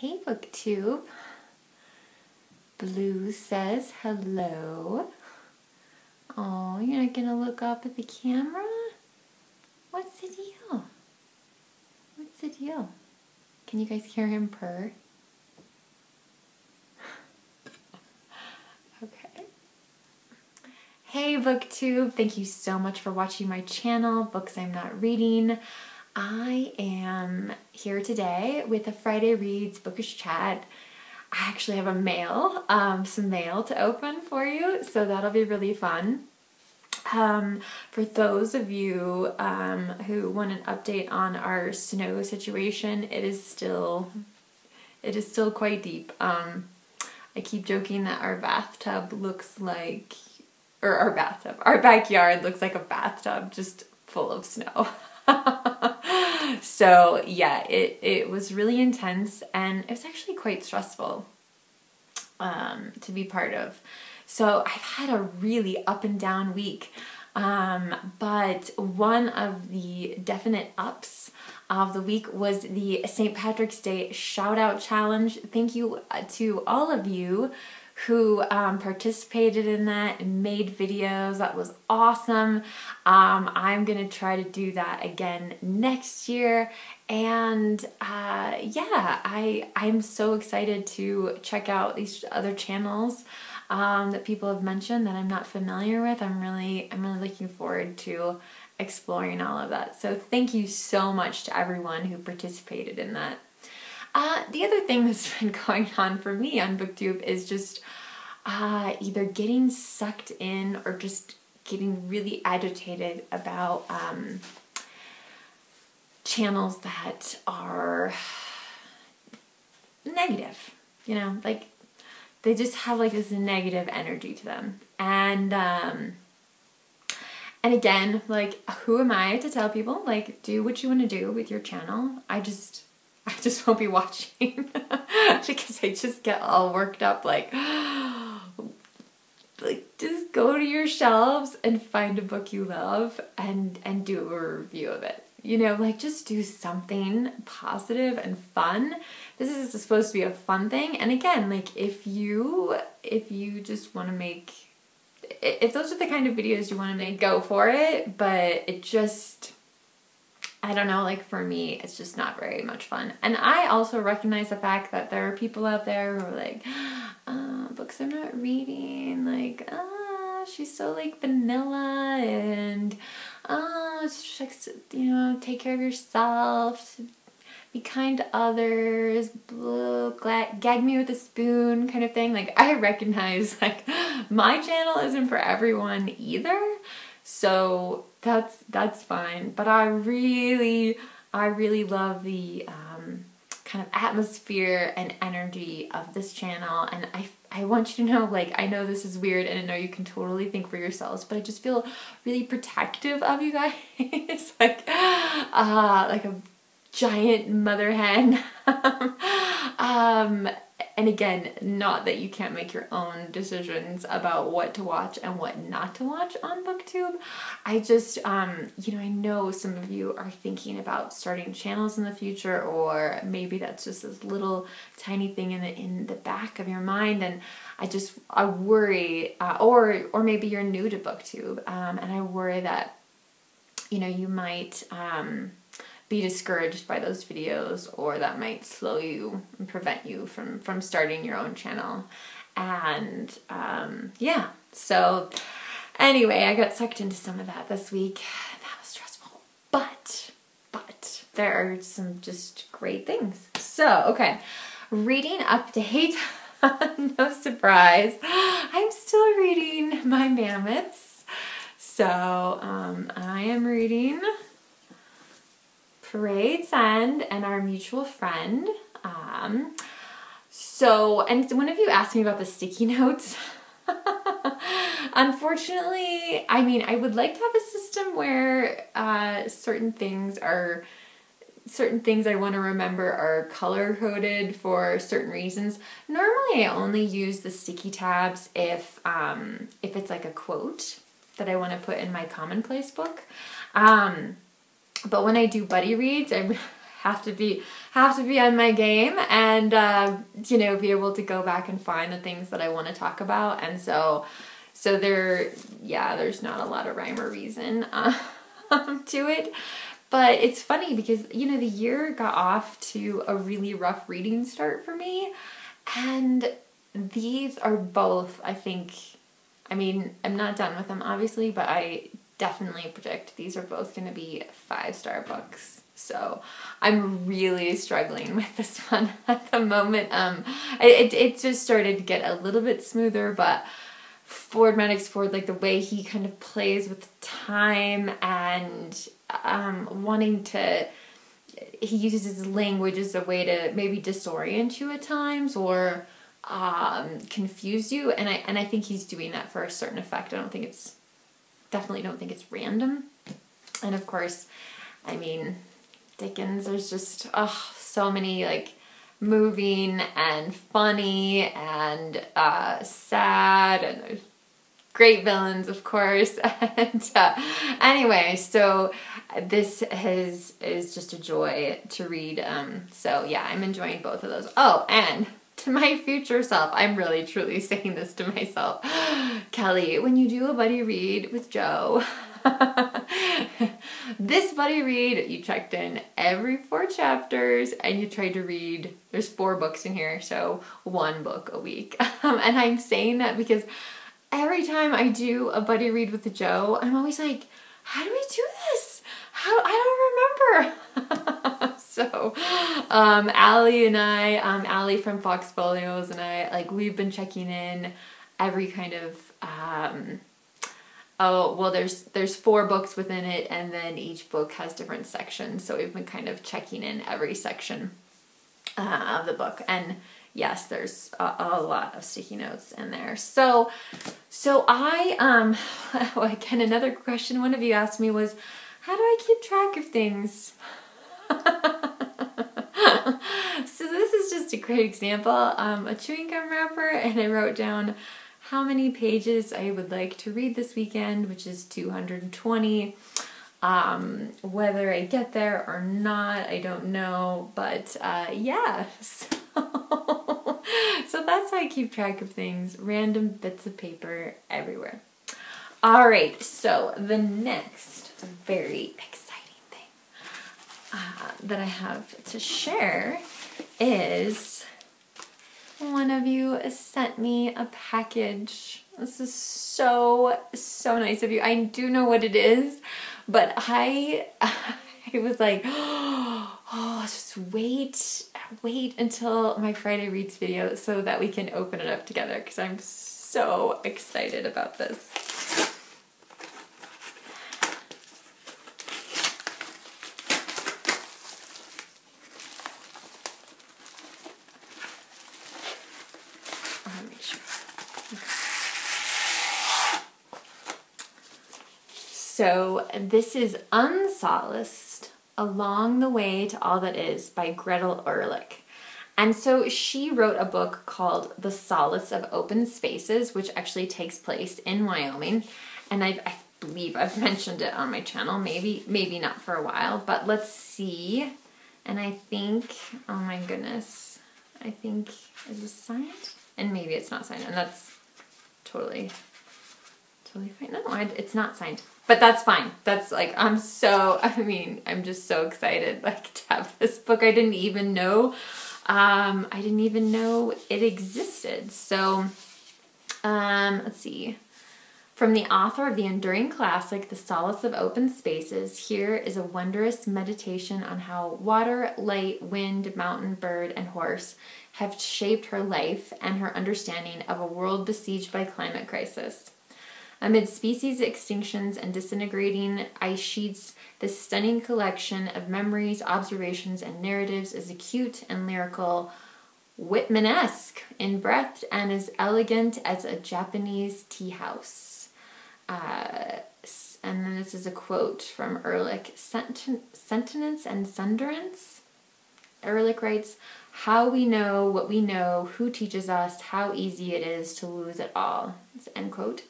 Hey, BookTube. Blue says hello. Oh, you're not gonna look up at the camera? What's the deal? What's the deal? Can you guys hear him purr? okay. Hey BookTube, thank you so much for watching my channel, Books I'm Not Reading. I am here today with a Friday Reads Bookish Chat. I actually have a mail, um, some mail to open for you, so that'll be really fun. Um, for those of you um, who want an update on our snow situation, it is still it is still quite deep. Um, I keep joking that our bathtub looks like, or our bathtub, our backyard looks like a bathtub just full of snow. so yeah, it, it was really intense and it was actually quite stressful um, to be part of. So I've had a really up and down week. Um, but one of the definite ups of the week was the St. Patrick's Day shout out challenge. Thank you uh, to all of you who um, participated in that and made videos. That was awesome. Um, I'm going to try to do that again next year. And uh, yeah, I, I'm so excited to check out these other channels um, that people have mentioned that I'm not familiar with. I'm really, I'm really looking forward to exploring all of that. So thank you so much to everyone who participated in that. Uh, the other thing that's been going on for me on booktube is just uh, either getting sucked in or just getting really agitated about um, channels that are negative you know like they just have like this negative energy to them. And um and again like who am i to tell people like do what you want to do with your channel? I just I just won't be watching because I just get all worked up like like just go to your shelves and find a book you love and and do a review of it. You know, like just do something positive and fun. This is supposed to be a fun thing. And again, like if you if you just want to make if those are the kind of videos you want to make, go for it, but it just I don't know, like for me, it's just not very much fun. And I also recognize the fact that there are people out there who are like, uh, books I'm not reading, like, ah, she's so like vanilla and, oh, it's just, you know, take care of yourself, be kind to others, blah, gag me with a spoon kind of thing. Like, I recognize, like, my channel isn't for everyone either. So that's that's fine. But I really I really love the um, kind of atmosphere and energy of this channel, and I I want you to know like I know this is weird, and I know you can totally think for yourselves, but I just feel really protective of you guys, like uh, like a giant mother hen. um, and again, not that you can't make your own decisions about what to watch and what not to watch on BookTube. I just, um, you know, I know some of you are thinking about starting channels in the future, or maybe that's just this little tiny thing in the in the back of your mind, and I just I worry, uh, or or maybe you're new to BookTube, um, and I worry that you know you might. Um, be discouraged by those videos or that might slow you and prevent you from from starting your own channel. And um, yeah so anyway i got sucked into some of that this week. That was stressful. But but there are some just great things. So okay reading update no surprise i'm still reading my mammoths. So um, i am reading Parade's End and our mutual friend. Um, so, and one of you asked me about the sticky notes. Unfortunately, I mean, I would like to have a system where uh, certain things are certain things I want to remember are color coded for certain reasons. Normally, I only use the sticky tabs if um, if it's like a quote that I want to put in my commonplace book. Um, but when I do buddy reads, I have to be have to be on my game and uh, you know be able to go back and find the things that I want to talk about. And so so there yeah, there's not a lot of rhyme or reason um, to it. But it's funny because you know the year got off to a really rough reading start for me and these are both I think I mean, I'm not done with them obviously, but I definitely predict these are both going to be five star books. So I'm really struggling with this one at the moment. Um, it, it just started to get a little bit smoother, but Ford Madox Ford, like the way he kind of plays with time and um, wanting to, he uses his language as a way to maybe disorient you at times or um, confuse you. And I and I think he's doing that for a certain effect. I don't think it's definitely don't think it's random. And of course, I mean, Dickens, there's just oh, so many like moving and funny and uh, sad and there's great villains of course and uh, anyway so this has is just a joy to read um, so yeah i'm enjoying both of those oh and to my future self, I'm really truly saying this to myself. Kelly, when you do a buddy read with Joe, this buddy read, you checked in every four chapters and you tried to read, there's four books in here, so one book a week. Um, and I'm saying that because every time I do a buddy read with Joe, I'm always like, how do we do this? How I don't remember. so um Allie and I, um Allie from Fox Folios and I, like we've been checking in every kind of um oh well there's there's four books within it and then each book has different sections. So we've been kind of checking in every section uh, of the book. And yes there's a, a, lot of sticky notes in there. So so i um again another question one of you asked me was how do I keep track of things? so this is just a great example. Um, a chewing gum wrapper and I wrote down how many pages I would like to read this weekend, which is 220. Um, whether I get there or not, I don't know, but uh, yeah. So, so that's how I keep track of things. Random bits of paper everywhere. All right, so the next very exciting uh, that I have to share is one of you sent me a package. This is so, so nice of you. I do know what it is, but I, I was like, oh, just wait, wait until my Friday Reads video so that we can open it up together because I'm so excited about this. So this is Unsolaced Along the Way to All That Is by Gretel Ehrlich. And so she wrote a book called The Solace of Open Spaces, which actually takes place in Wyoming. And I've, I believe I've mentioned it on my channel, maybe, maybe not for a while, but let's see. And I think, oh my goodness, I think, is this signed? And maybe it's not signed, and that's totally, totally fine. No, it's not signed but that's fine. That's like I'm so I mean, I'm just so excited like to have this book. I didn't even know um I didn't even know it existed. So um let's see. From the author of the enduring classic, The Solace of Open Spaces, here is a wondrous meditation on how water, light, wind, mountain, bird, and horse have shaped her life and her understanding of a world besieged by climate crisis. Amid species extinctions and disintegrating ice sheets, this stunning collection of memories, observations, and narratives is acute and lyrical, Whitmanesque in breadth, and as elegant as a Japanese tea house. Uh, and then this is a quote from Ehrlich Sentience and Sundurance. Ehrlich writes, How we know what we know, who teaches us, how easy it is to lose it all. End quote.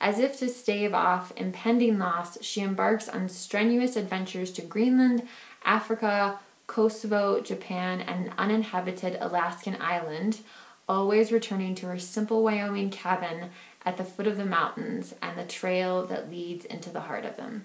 As if to stave off impending loss, she embarks on strenuous adventures to Greenland, Africa, Kosovo, Japan, and an uninhabited Alaskan island, always returning to her simple Wyoming cabin at the foot of the mountains and the trail that leads into the heart of them.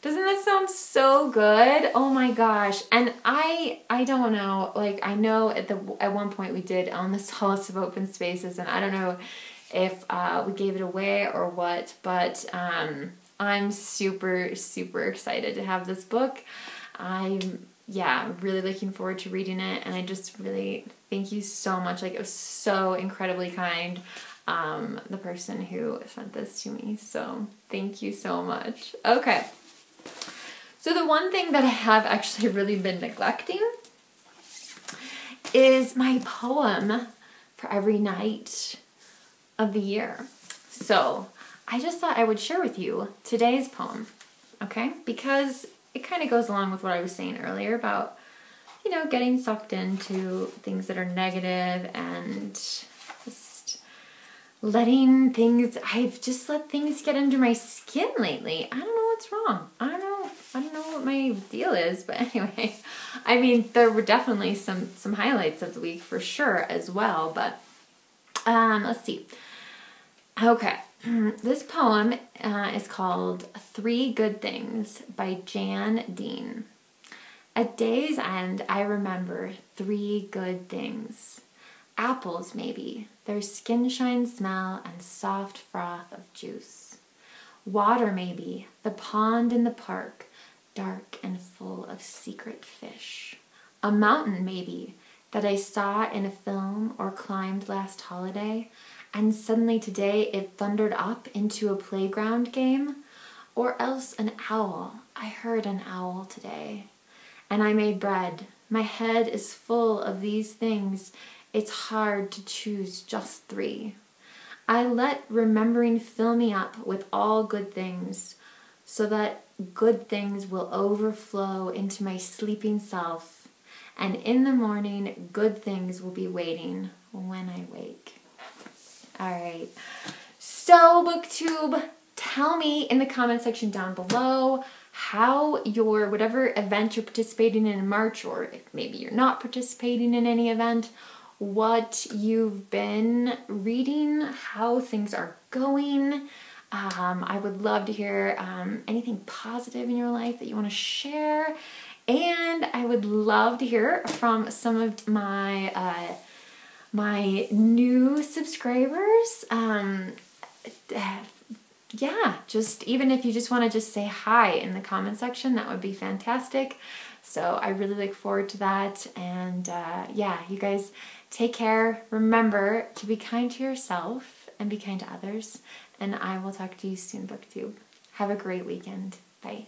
Doesn't that sound so good? Oh my gosh. And I I don't know, like I know at the at one point we did on the Solace of Open Spaces and I don't know if uh, we gave it away or what, but um, I'm super super excited to have this book. I'm yeah, really looking forward to reading it and I just really thank you so much. Like it was so incredibly kind. Um, the person who sent this to me. So thank you so much. Okay. So, the one thing that I have actually really been neglecting is my poem for every night of the year. So, I just thought I would share with you today's poem, okay? Because it kind of goes along with what I was saying earlier about, you know, getting sucked into things that are negative and letting things, I've just let things get under my skin lately. I don't know what's wrong. I don't know I don't know what my deal is, but anyway, I mean, there were definitely some some highlights of the week for sure as well. But um, let's see. Okay, this poem uh, is called Three Good Things by Jan Dean. At day's end, I remember three good things. Apples, maybe, their skin shine smell and soft froth of juice. Water, maybe, the pond in the park, dark and full of secret fish. A mountain, maybe, that I saw in a film or climbed last holiday, and suddenly today it thundered up into a playground game. Or else an owl. I heard an owl today. And I made bread. My head is full of these things. It's hard to choose just three. I let remembering fill me up with all good things so that good things will overflow into my sleeping self, and in the morning, good things will be waiting when I wake. All right. So, BookTube, tell me in the comment section down below how your whatever event you're participating in in March, or if maybe you're not participating in any event, what you've been reading, how things are going. Um, I would love to hear um, anything positive in your life that you want to share. And I would love to hear from some of my uh, my new subscribers. Um, yeah, just even if you just want to just say hi in the comment section, that would be fantastic. So I really look forward to that. And uh, yeah, you guys take care. Remember to be kind to yourself and be kind to others and I will talk to you soon, BookTube. Have a great weekend. Bye.